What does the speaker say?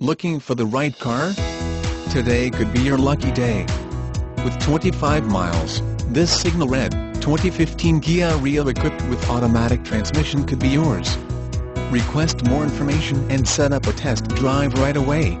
Looking for the right car? Today could be your lucky day. With 25 miles, this Signal Red, 2015 Kia Rio equipped with automatic transmission could be yours. Request more information and set up a test drive right away.